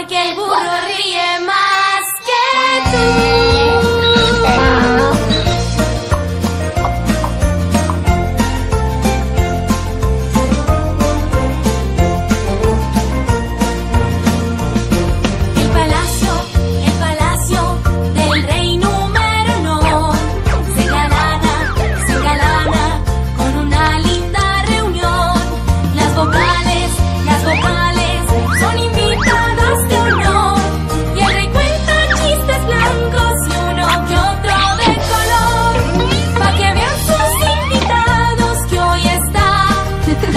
porque el burro.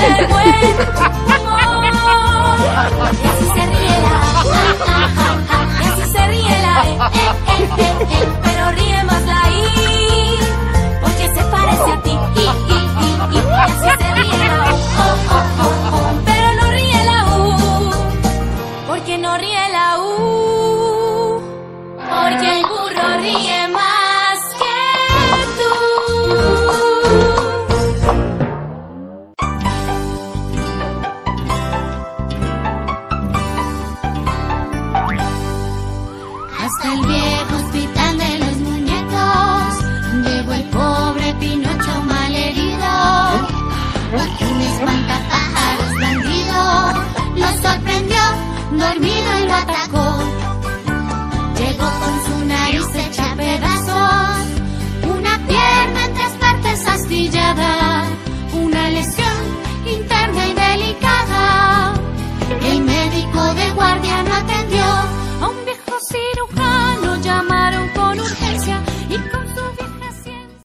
再 回 también.